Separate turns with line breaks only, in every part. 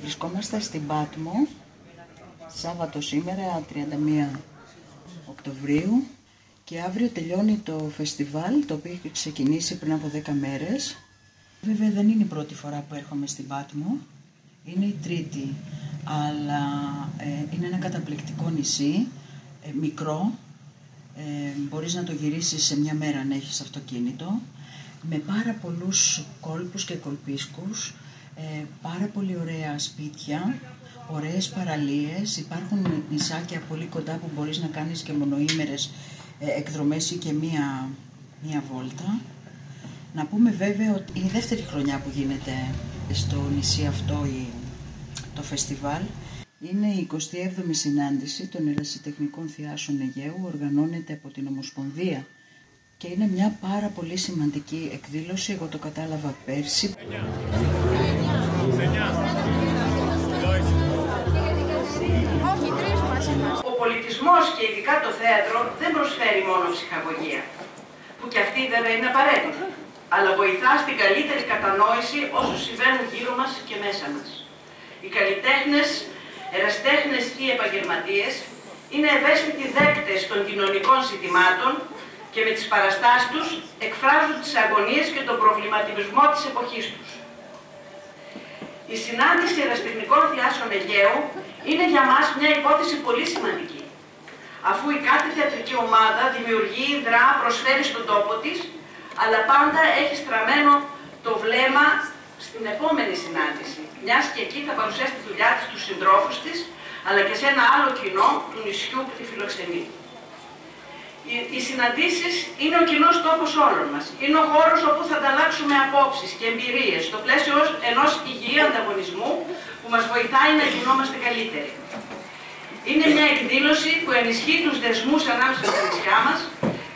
Βρισκόμαστε στην Πάτμο, Σάββατο σήμερα, 31 Οκτωβρίου και αύριο τελειώνει το φεστιβάλ, το οποίο έχει ξεκινήσει πριν από 10 μέρες. Βέβαια δεν είναι η πρώτη φορά που έρχομαι στην Πάτμο, είναι η τρίτη, αλλά ε, είναι ένα καταπληκτικό νησί, ε, μικρό, ε, μπορείς να το γυρίσεις σε μια μέρα αν έχεις αυτοκίνητο, με πάρα πολλούς κόλπους και κολπίσκους, ε, πάρα πολύ ωραία σπίτια, ωραίες παραλίες, υπάρχουν νησάκια πολύ κοντά που μπορείς να κάνεις και μονοήμερες ε, εκδρομές ή και μία, μία βόλτα. Να πούμε βέβαια ότι είναι η δεύτερη χρονιά που γίνεται στο νησί αυτό η, το φεστιβάλ. Είναι η 27η συνάντηση των ερασιτεχνικών θεάσεων Αιγαίου, οργανώνεται από την Ομοσπονδία και είναι μια πάρα πολύ σημαντική εκδήλωση, εγώ το κατάλαβα πέρσι.
Ο πολιτισμός και ειδικά το θέατρο δεν προσφέρει μόνο ψυχαγωγία, που κι αυτή βέβαια είναι απαραίτητη, αλλά βοηθά στην καλύτερη κατανόηση όσων συμβαίνουν γύρω μας και μέσα μας. Οι καλλιτέχνες, εραστέχνες ή επαγγελματίες είναι ευαίσθητοι δέκτες των κοινωνικών ζητημάτων και με τις παραστάσεις τους εκφράζουν τις αγωνίες και τον προβληματισμό της εποχής τους. Η συνάντηση εραστεχνικών θεάσεων Αιγαίου είναι για μας μια υπόθεση πολύ σημαντική, αφού η κάθε θεατρική ομάδα δημιουργεί, δρά, προσφέρει στον τόπο της, αλλά πάντα έχει στραμμένο το βλέμμα στην επόμενη συνάντηση, μιας και εκεί θα παρουσιάσει τη δουλειά της στους συντρόφους της, αλλά και σε ένα άλλο κοινό του νησιού που τη φιλοξενεί. Οι, οι συναντήσεις είναι ο κοινός τόπος όλων μας. Είναι ο χώρος όπου θα ανταλλάξουμε απόψεις και εμπειρίες στο πλαίσιο ενός υγιή ανταγωνισμού που μας βοηθάει να γινόμαστε καλύτεροι. Είναι μια εκδήλωση που ενισχύει τους δεσμούς ανάμεσα στα νησιά μας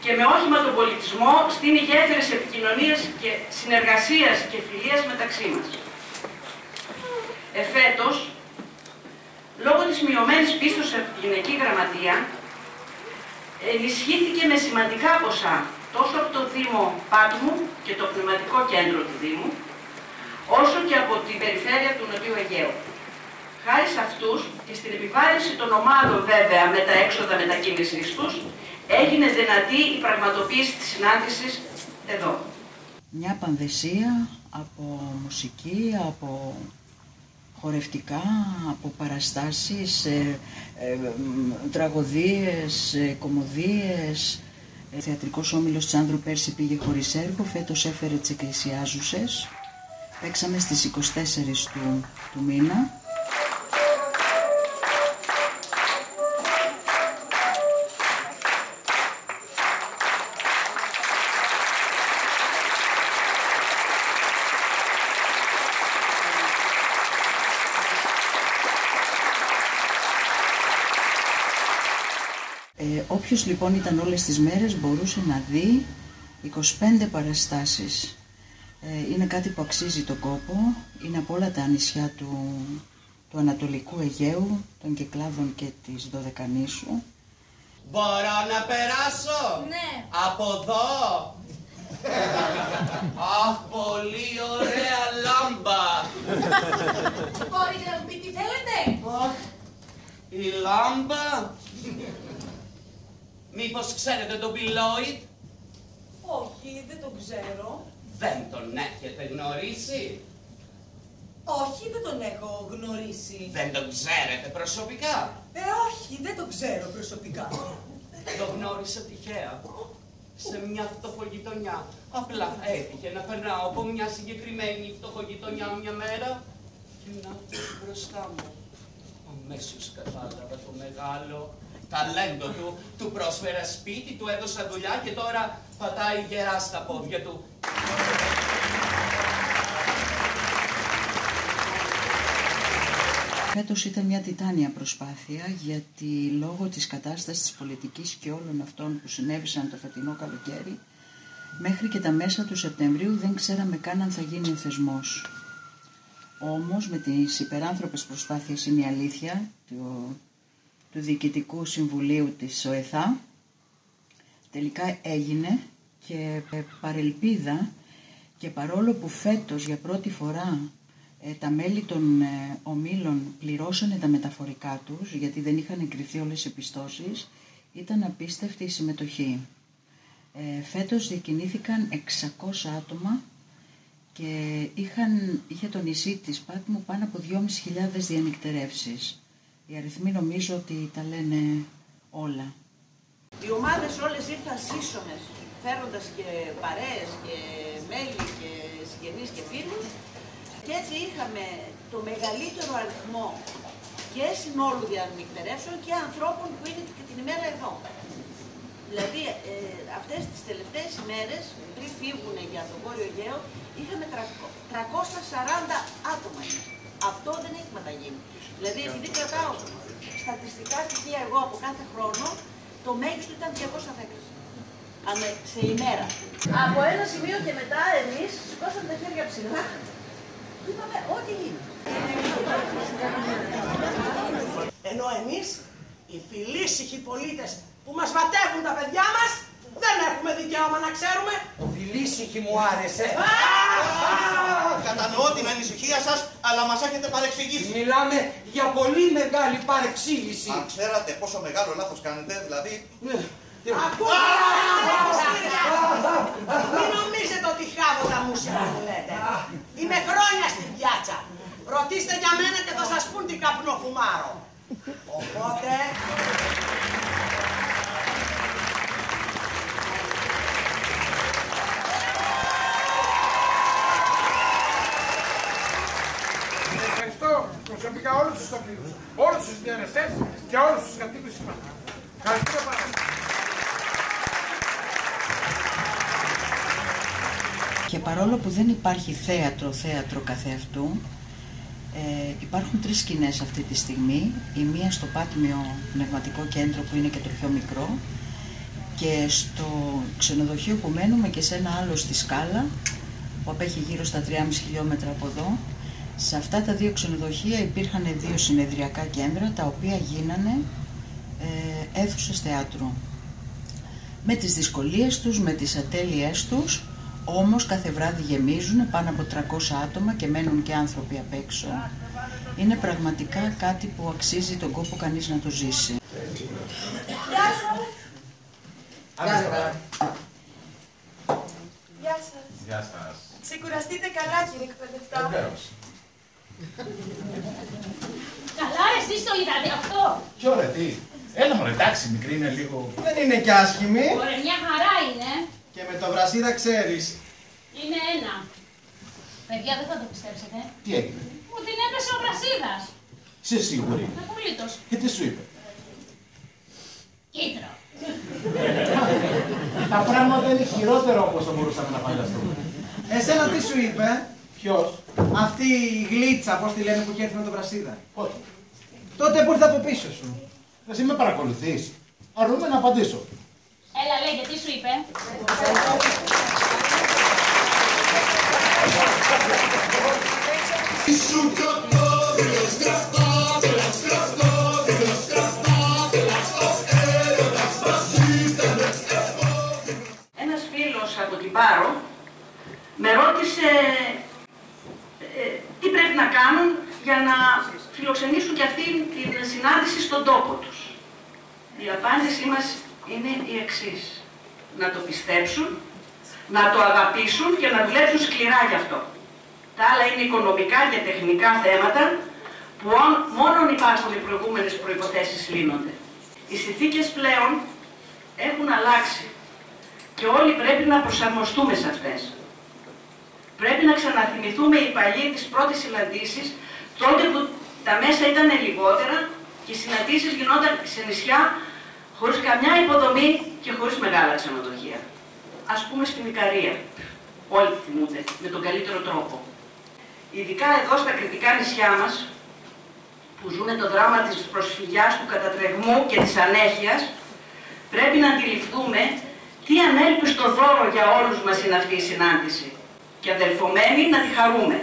και με όχημα τον πολιτισμό στείνει γέφυρε επικοινωνίας και συνεργασίας και φιλίας μεταξύ μας. Εφέτος, λόγω της μειωμένης πίστοση από τη γυναική γραμματεία, ενισχύθηκε με σημαντικά ποσά τόσο από το Δήμο Πάτμου και το Πνευματικό Κέντρο του Δήμου, όσο και από την περιφέρεια του Νοτιού Αιγαίου. Χάρη σε αυτούς και στην επιβάρυνση των ομάδων βέβαια με τα έξοδα μετακίνησής τους, έγινε δυνατή η πραγματοποίηση της συνάντησης εδώ.
Μια πανδεσία από μουσική, από χορευτικά, από παραστάσεις, ε, ε, τραγωδίες, ε, κομμωδίες. Ε, θεατρικός όμιλος Τσάνδρου πέρσι πήγε χωρίς έργο, φέτος έφερε τις εκκλησιάζουσες. Παίξαμε στις 24 του, του μήνα όποιος λοιπόν ήταν όλες τις μέρες μπορούσε να δει 25 παραστάσεις. Ε, είναι κάτι που αξίζει τον κόπο, είναι από όλα τα νησιά του, του Ανατολικού Αιγαίου, των Κυκλάδων και της Δωδεκανήσου.
Μπορώ να περάσω!
Ναι.
Από εδώ! Αχ, πολύ ωραία λάμπα!
Μπορείτε να μου πείτε τι θέλετε.
Αχ, η λάμπα! Μήπως ξέρετε τον Μπιλόιτ;
Όχι, δεν το ξέρω.
Δεν τον έχετε γνωρίσει;
Όχι, δεν τον έχω γνωρίσει.
Δεν τον ξέρετε προσωπικά;
Ε, όχι, δεν τον ξέρω προσωπικά.
Το γνώρισα τυχαία. Σε μια φτωχογειτονιά. Απλά έτυχε να περνάω από μια συγκεκριμένη φτωχογειτονιά μια μέρα και να μπροστά μου. Αμέσως κατάλαβα το μεγάλο ταλέντο του, του πρόσφερα σπίτι, του έδωσα δουλειά και τώρα πατάει γερά στα πόδια του.
Φέτος ήταν μια τιτάνια προσπάθεια γιατί λόγω της κατάστασης της πολιτικής και όλων αυτών που συνέβησαν το φετινό καλοκαίρι μέχρι και τα μέσα του Σεπτεμβρίου δεν ξέραμε καν αν θα γίνει ο θεσμός. Όμως με τις υπεράνθρωπες προσπάθειες είναι η αλήθεια του, του Διοικητικού Συμβουλίου της ΟΕΘΑ τελικά έγινε και παρελπίδα και παρόλο που φέτος για πρώτη φορά Ε, τα μέλη των ε, ομίλων πληρώσανε τα μεταφορικά τους γιατί δεν είχαν εγκριθεί όλες οι πιστώσεις. Ήταν απίστευτη η συμμετοχή. Ε, φέτος διακινήθηκαν 600 άτομα και είχαν, είχε το νησί της Πάτμου πάνω από 2.500 διανυκτερεύσεις. Οι αριθμοί νομίζω ότι τα λένε όλα.
Οι ομάδες όλες ήρθαν σύσσωμες, φέροντας και παρέες και μέλη και συγγενείς και φίλους και έτσι είχαμε το μεγαλύτερο αριθμό και συνόλου διανυκτερεύσεων και ανθρώπων που είναι και την ημέρα εδώ. Δηλαδή, ε, αυτές τις τελευταίες ημέρες, πριν φύγουν για το Βόρειο Αιγαίο, είχαμε 340 άτομα. Αυτό δεν έχει μεταγίνει. Δηλαδή, επειδή κρατάω στατιστικά στοιχεία εγώ από κάθε χρόνο, το μέγιστο ήταν 210 σε ημέρα. Από ένα σημείο και μετά εμείς σηκώσαμε τα χέρια ψηλά είπαμε ό,τι γίνει.
Ενώ εμείς, οι φιλήσυχοι πολίτες που μας βατεύουν τα παιδιά μας, δεν έχουμε δικαίωμα να ξέρουμε.
Ο φιλήσυχη μου άρεσε.
Κατανοώ την ανησυχία σας, αλλά μας έχετε παρεξηγήσει.
Μιλάμε για πολύ μεγάλη παρεξήγηση.
Αν ξέρατε πόσο μεγάλο λάθος κάνετε, δηλαδή...
Ακούτε, μην νομίζετε ότι χάβω τα μουσικά που λέτε. Είμαι χρόνια στην πιάτσα. Ρωτήστε για μένα και θα σας πούν τι καπνό φουμάρω. Οπότε...
προσωπικά όλους τους τοπίους, όλους τους διαρρεστές και όλους τους κατοίκους της Μάχας. Ευχαριστώ πάρα πολύ.
Και παρόλο που δεν υπάρχει θέατρο, θέατρο καθεαυτού, ε, υπάρχουν τρεις σκηνές αυτή τη στιγμή. Η μία στο Πάτμιο Πνευματικό Κέντρο που είναι και το πιο μικρό και στο ξενοδοχείο που μένουμε και σε ένα άλλο στη Σκάλα που απέχει γύρω στα 3,5 χιλιόμετρα από εδώ. Σε αυτά τα δύο ξενοδοχεία υπήρχαν δύο συνεδριακά κέντρα τα οποία γίνανε ε, αίθουσες θεάτρου. Με τις δυσκολίες τους, με τις ατέλειές τους, όμως κάθε βράδυ γεμίζουν πάνω από 300 άτομα και μένουν και άνθρωποι απ' έξω. Είναι πραγματικά κάτι που αξίζει τον κόπο κανείς να το ζήσει.
Γεια σας. Γεια σας.
Γεια σας.
Ξεκουραστείτε καλά κύριε εκπαιδευτά.
Βεβαίως.
Καλά, εσείς το είδατε αυτό.
Κι ωραία, τι; Έλα μωρέ, εντάξει, μικρή είναι λίγο.
Δεν είναι κι άσχημη.
Ωραία, μια χαρά είναι.
Και με το βρασίδα ξέρεις.
Είναι ένα. Παιδιά, δεν θα το πιστέψετε.
Τι έγινε;
Μου την έπεσε ο Βρασίδας.
Είσαι σίγουρη;
Απολύτως.
Και τι σου είπε;
Κίτρο.
Τα πράγματα είναι χειρότερα όπως θα μπορούσαμε να φανταστούμε.
Εσένα τι σου είπε;
Ποιος;
Αυτή η γλίτσα, πώς τη λένε που είχε έρθει με το βρασίδα.
Πότε;
Τότε που ήρθε από πίσω σου.
Εσύ με παρακολουθείς. Αρνούμε να απαντήσω.
Έλα, λέγε, τι σου είπε;
Ένας φίλος από την Πάρο με ρώτησε ε, τι πρέπει να κάνουν για να φιλοξενήσουν και αυτή την συνάντηση στον τόπο τους. Η απάντησή μας είναι η εξής. Να το πιστέψουν, να το αγαπήσουν και να δουλέψουν σκληρά γι' αυτό. Τα άλλα είναι οικονομικά και τεχνικά θέματα που μόνο υπάρχουν οι προηγούμενες προϋποθέσεις λύνονται. Οι συνθήκες πλέον έχουν αλλάξει και όλοι πρέπει να προσαρμοστούμε σε αυτές. Πρέπει να ξαναθυμηθούμε οι παλιοί τις πρώτες συναντήσεις, τότε που τα μέσα ήταν λιγότερα και οι συναντήσεις γινόταν σε νησιά χωρίς καμιά υποδομή και χωρίς μεγάλα ξενοδοχεία. Ας πούμε στην Ικαρία. Όλοι θυμούνται με τον καλύτερο τρόπο. Ειδικά εδώ στα κριτικά νησιά μας, που ζουν το δράμα της προσφυγιάς, του κατατρεγμού και της ανέχειας, πρέπει να αντιληφθούμε τι ανέλπιστο δώρο για όλους μας είναι αυτή η συνάντηση και αδελφομένοι να τη χαρούμε.